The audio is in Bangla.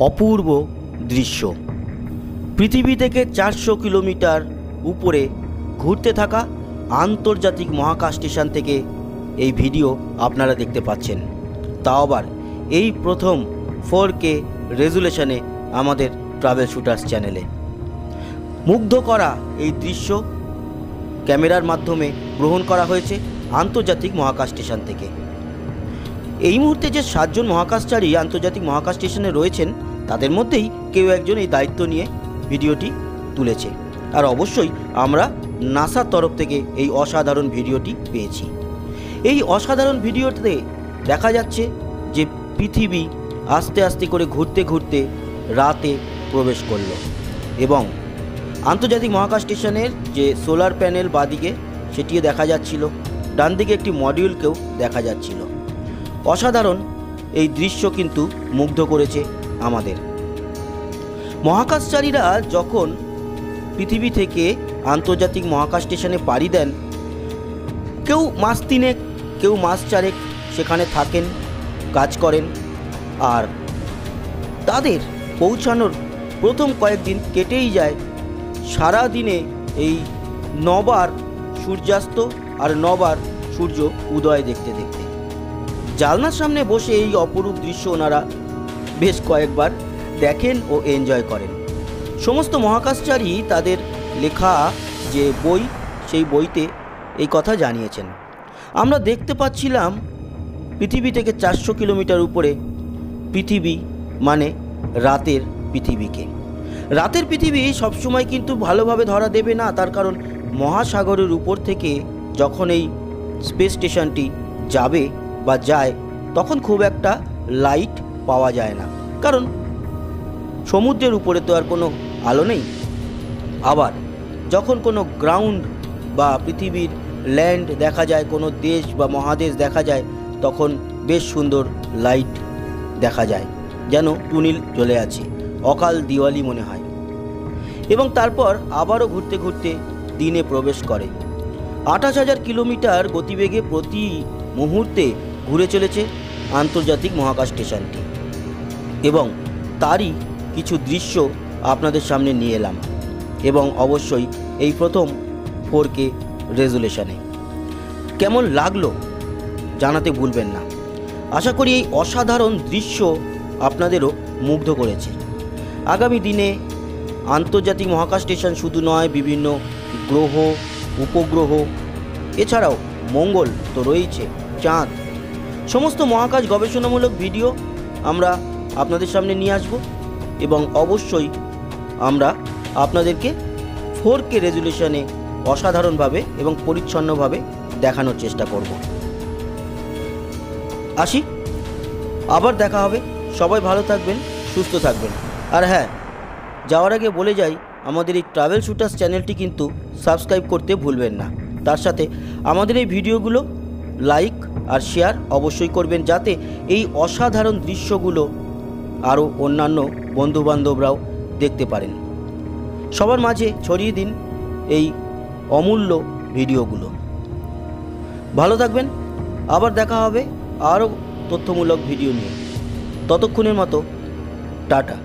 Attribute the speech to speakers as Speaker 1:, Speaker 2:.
Speaker 1: অপূর্ব দৃশ্য। পৃথিবী থেকে চারশো কিলোমিটার উপরে ঘুরতে থাকা আন্তর্জাতিক মহাকাশ স্টেশন থেকে এই ভিডিও আপনারা দেখতে পাচ্ছেন। তাও আবার এই প্রথম ফোর কে রেজুলেশনে আমাদের ট্রাভেল শুটার্স চ্যানেলে। মুগ্ধ করা এই দৃশ্য ক্যামেরার মাধ্যমে গ্রহণ করা হয়েছে আন্তর্জাতিক মহাকাশ স্টেশন থেকে। এই মুহূর্তে যে সাতজন মহাকাশচারী আন্তর্জাতিক মহাকাশ স্টেশনে রয়েছেন, তাদের মধ্যেই কেউ একজন এই দায়িত্ব নিয়ে ভিডিওটি তুলেছে। আর অবশ্যই আমরা নাসার তরফ থেকে এই অসাধারণ ভিডিওটি পেয়েছি। এই অসাধারণ ভিডিওতে দেখা যাচ্ছে যে পৃথিবী আস্তে আস্তে করে ঘুরতে ঘুরতে রাতে প্রবেশ করল এবং আন্তর্জাতিক মহাকাশ স্টেশনের যে সোলার প্যানেল বাদিকে সেটিও দেখা যাচ্ছিল ডান দিকে একটি মডিউলকেও দেখা যাচ্ছিল। অসাধারণ এই দৃশ্য কিন্তু মুগ্ধ করেছে আমাদের। মহাকাশচারীরা যখন পৃথিবী থেকে আন্তর্জাতিক মহাকাশ স্টেশনে পাড়ি দেন, কেউ মাস তিনেক, কেউ মাস চারেক সেখানে থাকেন, কাজ করেন আর তাদের পৌঁছানোর প্রথম কয়েকদিন কেটেই যায়। সারা দিনে এই নবার সূর্যাস্ত আর নবার সূর্য উদয় দেখতে দেখতে। জালনার সামনে বসে এই অপরূপ দৃশ্য ওনারা বেশ কয়েকবার দেখেন ও এনজয় করেন। সমস্ত মহাকাশচারী তাদের লেখা যে বই, সেই বইতে এই কথা জানিয়েছেন। আমরা দেখতে পাচ্ছিলাম পৃথিবী থেকে চারশো কিলোমিটার উপরে, পৃথিবী মানে রাতের পৃথিবীকে। রাতের পৃথিবী সবসময় কিন্তু ভালোভাবে ধরা দেবে না, তার কারণ মহাসাগরের উপর থেকে যখন এই স্পেস স্টেশনটি যাবে বা যায়, তখন খুব একটা লাইট পাওয়া যায় না। কারণ সমুদ্রের উপরে তো আর কোনো আলো নেই। আবার যখন কোনো গ্রাউন্ড বা পৃথিবীর ল্যান্ড দেখা যায়, কোনো দেশ বা মহাদেশ দেখা যায়, তখন বেশ সুন্দর লাইট দেখা যায়, যেন টুনিল জ্বলে আছে, অকাল দিওয়ালি মনে হয়। এবং তারপর আবারও ঘুরতে ঘুরতে দিনে প্রবেশ করে। আঠাশ হাজার কিলোমিটার গতিবেগে প্রতি মুহূর্তে ঘুরে চলেছে আন্তর্জাতিক মহাকাশ স্টেশনটি। এবং তারই কিছু দৃশ্য আপনাদের সামনে নিয়ে এলাম। এবং অবশ্যই এই প্রথম ফোর কে রেজুলেশনে। কেমন লাগল জানাতে ভুলবেন না। আশা করি এই অসাধারণ দৃশ্য আপনাদেরও মুগ্ধ করেছে। আগামী দিনে আন্তর্জাতিক মহাকাশ স্টেশন শুধু নয়, বিভিন্ন গ্রহ, উপগ্রহ, এছাড়াও মঙ্গল তো রয়েছে, চাঁদ সমস্ত মহাকাশ গবেষণামূলক ভিডিও আমরা আপনাদের সামনে নিয়ে আসব এবং অবশ্যই আমরা আপনাদেরকে ফোর কে রেজুলেশনে অসাধারণভাবে এবং পরিচ্ছন্নভাবে দেখানোর চেষ্টা করব। আসি? আবার দেখা হবে। সবাই ভালো থাকবেন, সুস্থ থাকবেন। আর হ্যাঁ যাওয়ার আগে বলে যাই, আমাদের এই ট্রাভেল শুটার্স চ্যানেলটি কিন্তু সাবস্ক্রাইব করতে ভুলবেন না। তার সাথে আমাদের এই ভিডিওগুলো লাইক আর শেয়ার অবশ্যই করবেন যাতে এই অসাধারণ দৃশ্যগুলো আরও অন্যান্য বন্ধুবান্ধবরাও দেখতে পারেন। সবার মাঝে ছড়িয়ে দিন এই অমূল্য ভিডিওগুলো। ভালো থাকবেন। আবার দেখা হবে আরও তথ্যমূলক ভিডিও নিয়ে। ততক্ষণের মতো, টাটা।